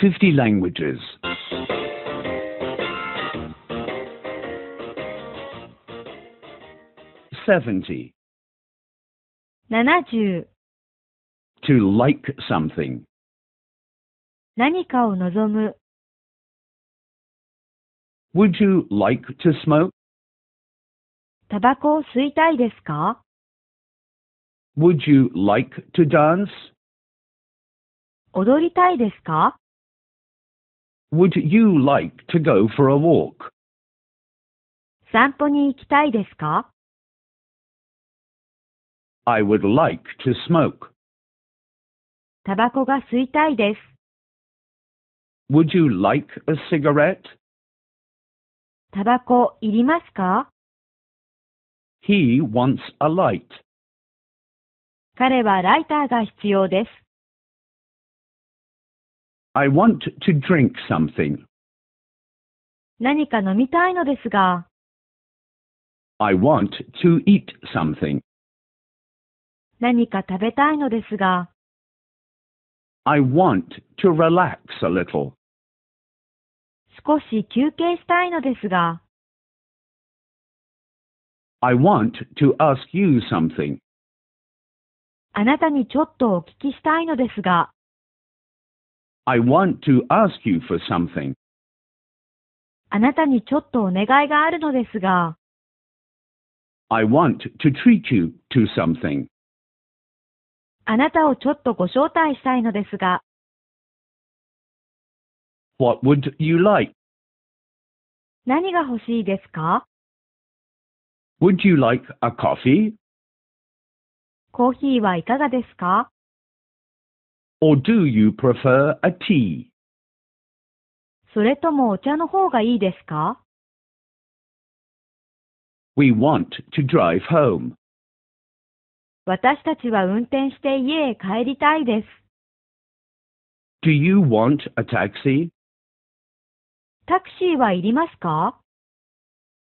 50 languages. 70. 70、 To like something. 何かを望む、 Would you like to smoke? タバコを吸いたいですか Would you like to dance? 踊りたいですか Would you like to go for a walk? 散歩に行きたいですか I would like to smoke. タバコが吸いたいです。 Would you like a cigarette? タバコいりますか He wants a light. 彼はライターが必要です。 I want to drink something. 何か飲みたいのですが、 I want to eat something. 何か食べたいのですが、 I want to relax a little. 少し休憩したいのですが、 I want to ask you something. あなたにちょっとお聞きしたいのですが、 I want to ask you for something. あなたにちょっとお願いがあるのですが、I want to treat you to something. あなたをちょっとご招待したいのですが、What would you like? 何が欲しいですか Would you like a coffee? コーヒーはいかがですか Or do you prefer a tea? それともお茶の方がいいですか We want to drive home. 私たちは運転して家へ帰りたいです。Do you want a taxi? タクシーはいりますか